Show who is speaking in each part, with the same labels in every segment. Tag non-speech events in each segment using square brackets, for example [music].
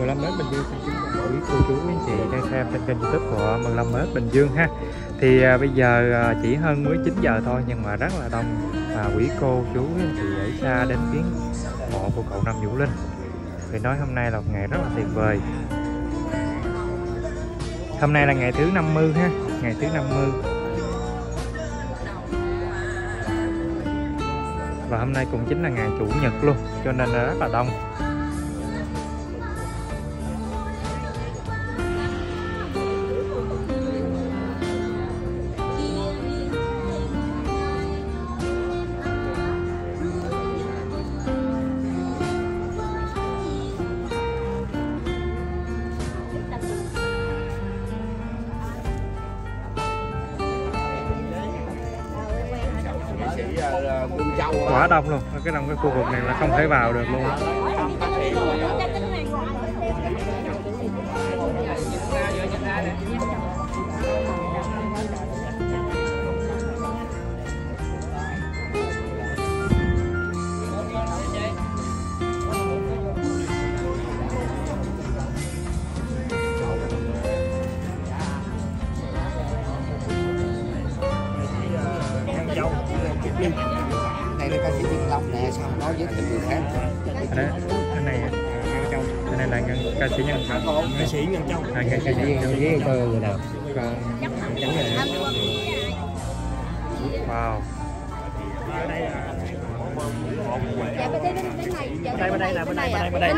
Speaker 1: 15 mét Bình Dương. Xin kính chào quý cô chú quý anh chị đang xem trên kênh youtube của 15 mét Bình Dương ha. Thì à, bây giờ à, chỉ hơn mới 9 giờ thôi nhưng mà rất là đông à, quý cô chú quý anh chị ở xa đến viếng mộ của cậu Năm Vũ Linh. Phải nói hôm nay là một ngày rất là tuyệt vời. Hôm nay là ngày thứ 50 ha ngày thứ 50 và hôm nay cũng chính là ngày chủ nhật luôn cho nên là rất là đông. Quá đông luôn. Cái trong cái khu vực này là không thể vào được luôn
Speaker 2: đây là ca sĩ Thiên Long nè sao không nói với từng người khác.
Speaker 1: Cái này cái này là ngân, ca sĩ nhân châu.
Speaker 3: Ca sĩ nhân châu.
Speaker 1: À, ca sĩ nhân châu.
Speaker 2: Với tôi người nào?
Speaker 1: Chẳng hạn wow.
Speaker 4: Dạ bên đây bên bên này. Dạ,
Speaker 3: Bên đây, bên đây nè, bên đây, bên đây, bên đây.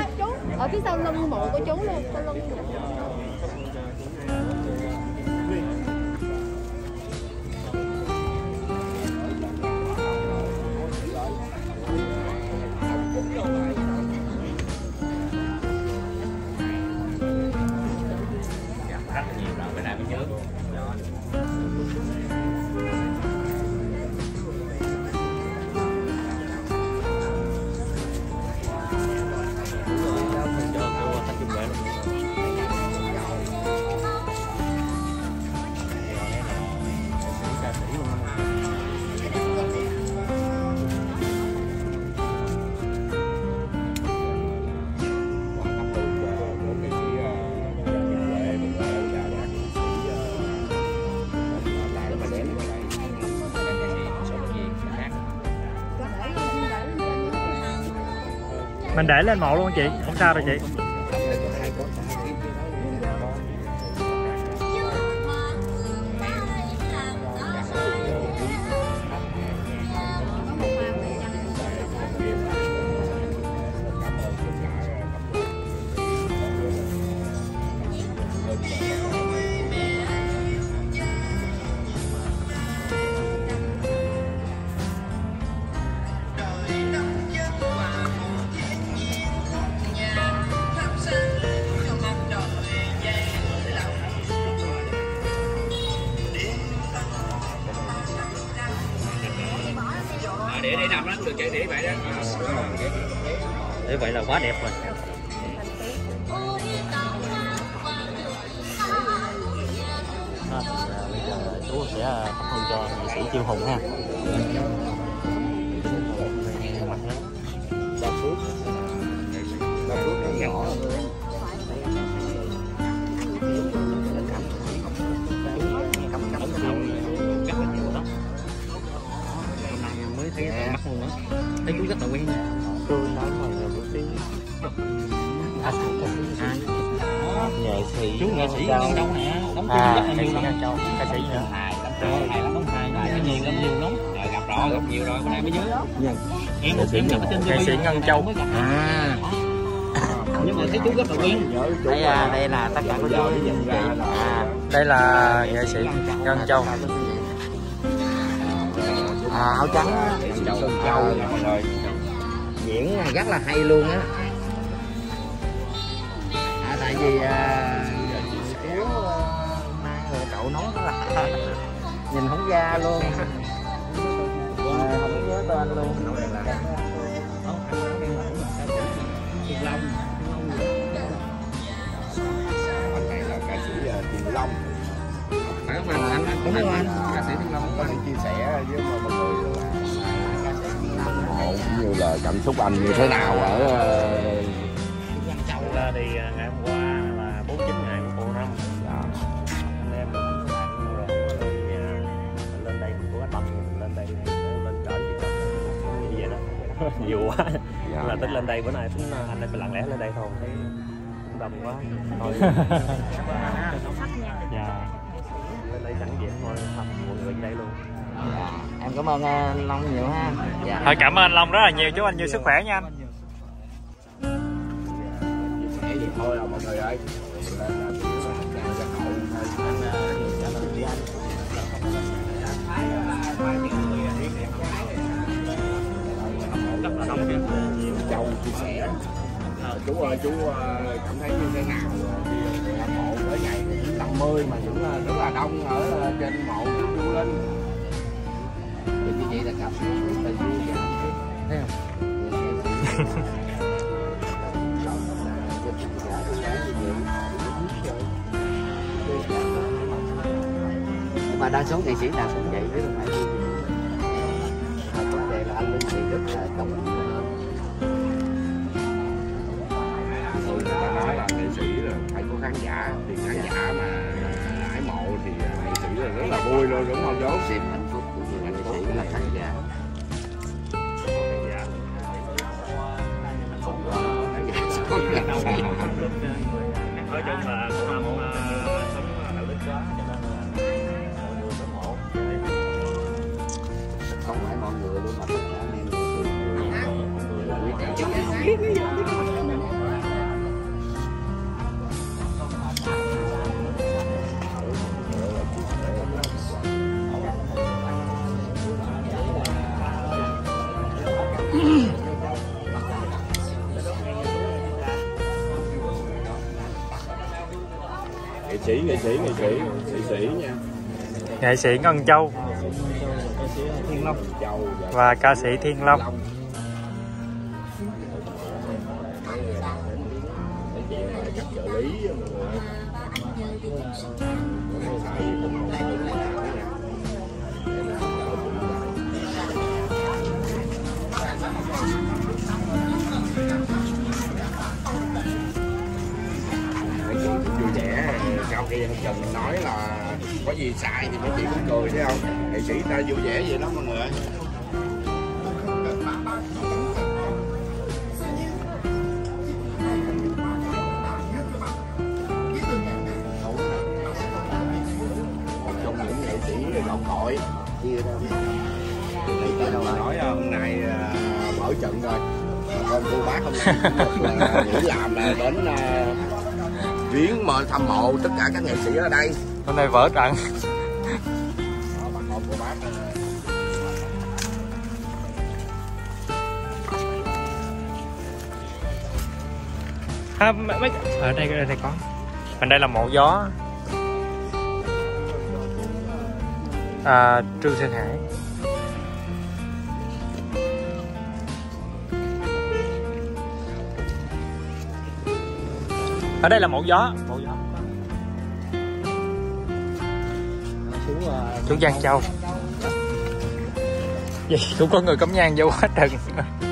Speaker 4: ở phía sau lưng mộ của chú luôn sau lưng
Speaker 1: mình để lên mộ luôn chị không sao đâu chị.
Speaker 3: Vậy
Speaker 1: là quá đẹp rồi
Speaker 5: bây giờ chú sẽ thắp hương cho nghệ sĩ Chiêu Hùng ha.
Speaker 2: đa phước đa phước nó nhỏ
Speaker 5: thấy mắt luôn đó. Thấy chú rất là quen.
Speaker 2: Tôi nói mà là một tiếng
Speaker 5: À, à,
Speaker 2: nghệ sĩ
Speaker 5: chú nghệ sĩ Ngân Châu nè, đóng phim
Speaker 2: À,
Speaker 5: rất là
Speaker 1: ca sĩ
Speaker 5: nhiều lắm.
Speaker 1: ca sĩ nhân
Speaker 5: Hài lắm, hài lắm, đóng hài, hài nhiều lắm, nhiều lắm. Rồi gặp rồi, gặp nhiều rồi, bữa nay mới nhớ. Em
Speaker 1: ca sĩ
Speaker 5: em gặp ở trên
Speaker 1: ca sĩ ngân châu.
Speaker 5: Mới gặp.
Speaker 2: à.
Speaker 5: Nhưng mà thấy chú rất là quen.
Speaker 2: đây à, đây là tất cả của chú. à
Speaker 1: đây là nghệ sĩ ngân châu.
Speaker 2: À, áo trắng á, Châu Châu diễn rất là hay luôn á à, tại vì à, kéo à, mang rồi cậu nói nó là [laughs] nhìn không ra luôn à, [laughs] không nhớ tên luôn
Speaker 6: anh này là ca sĩ uh, Tiền Long
Speaker 5: Phải không anh? Anh
Speaker 2: Đúng rồi anh.
Speaker 5: Ca sĩ Thiên Long.
Speaker 6: có thể chia sẻ với mọi người là ca sĩ Tiền cũng như là cảm xúc anh như thế nào ở
Speaker 1: Châu là thì ngày hôm
Speaker 3: qua là
Speaker 6: 49
Speaker 3: ngày của cô Râm dạ. anh em cũng làm rồi mình ờ, lên đây mình cũng có tâm mình lên đây lên trển gì đó như vậy đó. [laughs] Nhiều quá.
Speaker 1: Dạ.
Speaker 3: là tính lên đây bữa nay tính ờ, anh em lặng lẽ lên đây thôi
Speaker 7: thấy đông quá. [laughs] Thôi. [laughs] Em cảm ơn ờ, long nhiều ha. Dạ.
Speaker 1: Thôi cảm ơn anh long rất là nhiều. Chúc anh nhiều sức khỏe nha anh.
Speaker 6: Thì thôi à mọi người ơi Châu chia sẻ chú ơi chú ờ, cảm thấy như thế nào? Khi hâm mộ tới ngày 50 mà vẫn ờ, rất là đông ở ờ, trên mộ chú Linh
Speaker 7: vậy là vui thấy không mà đa số nghệ sĩ nào cũng vậy chứ không? Phải vấn đề là anh Linh thì rất là trọng
Speaker 6: Thường người ta nói là nghệ sĩ là phải có khán giả. Thì khán giả mà ái mộ thì nghệ sĩ là rất là vui luôn đúng không chú
Speaker 7: nghệ sĩ
Speaker 6: nghệ sĩ nghệ sĩ nha.
Speaker 1: Nghệ sĩ ngân châu.
Speaker 6: Và
Speaker 1: ca sĩ thiên long
Speaker 6: anh Trần nói là có gì sai thì mấy chị cũng cười thấy không? Nghệ sĩ ta vui vẻ vậy đó mọi người ơi. Một trong những nghệ sĩ gạo cội thì ông nói hôm nay ờ, mở trận rồi. Con cô bác hôm nay là nghỉ [laughs] làm là đến ờ, viếng mời thăm mộ tất cả các nghệ sĩ ở đây.
Speaker 1: Hôm nay vỡ trận. À, mấy, mấy- ở đây ở đây có. Bên đây là mộ gió. À, trương sơn hải ở đây là mộ gió. Mộ gió. Chú Giang Châu. Gì cũng có người cấm nhang vô quá trần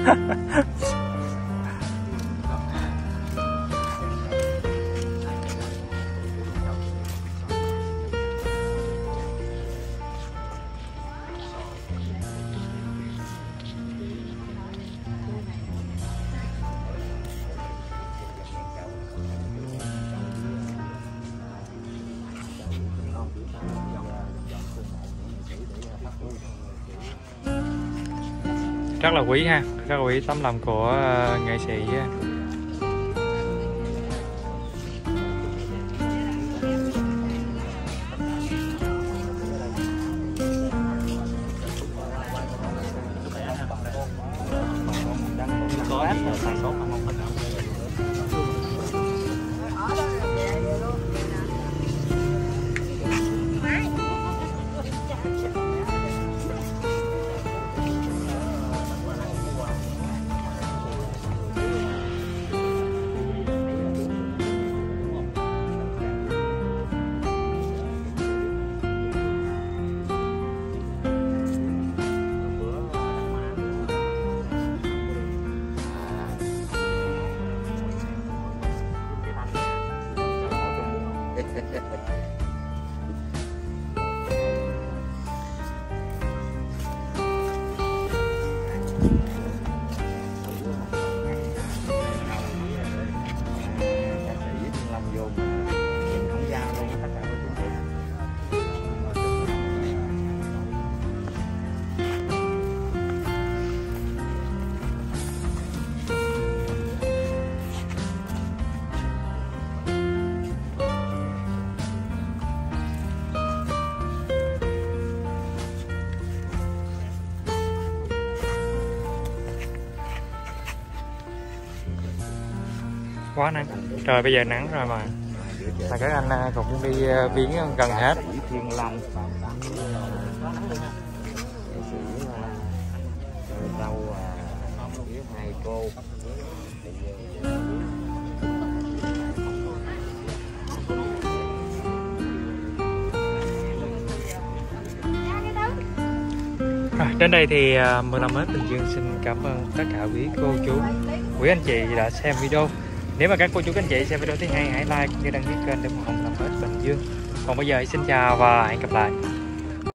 Speaker 1: [laughs] rất là quý ha. Rất là quý tấm lòng của ờ, nghệ sĩ quá nắng. Trời bây giờ nắng rồi mà. Mà các anh à, cũng đi à, biến viếng gần hết.
Speaker 2: Thiên Long nghệ với hai cô
Speaker 1: đến đây thì à, 15 Hết Bình Dương xin cảm ơn tất cả quý cô chú, quý anh chị đã xem video. Nếu mà các cô chú, các anh chị xem video thứ hai, hãy like cũng như đăng ký kênh để ủng hộ làm Hết Bình Dương. Còn bây giờ xin chào và hẹn gặp lại.